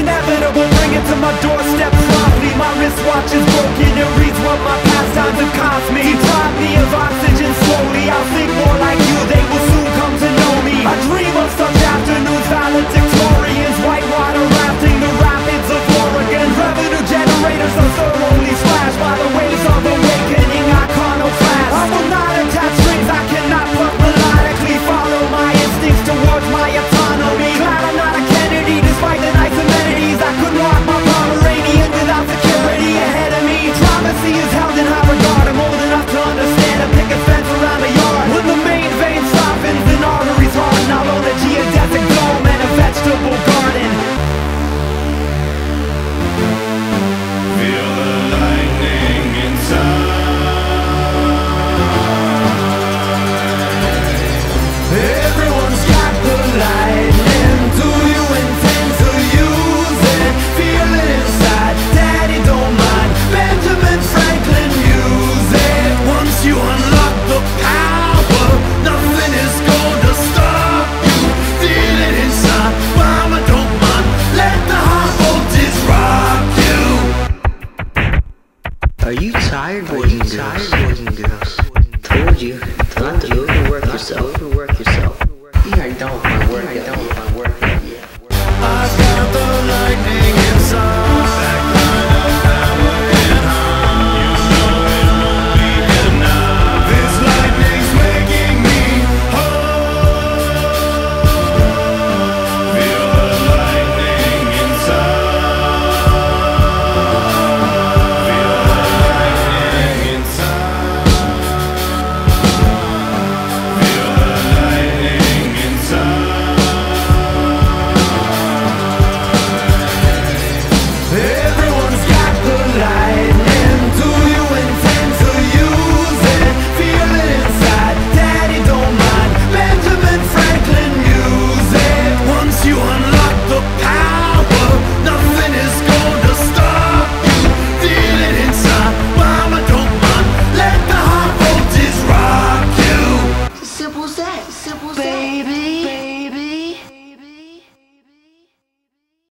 inevitable, bring it to my doorstep promptly My wristwatch is broken, it reads what my pastimes have cost me. Deprive me of oxygen slowly, I'll think more like Are you tired, boys and girls? Told you, not to. Overwork yourself. simple baby. baby.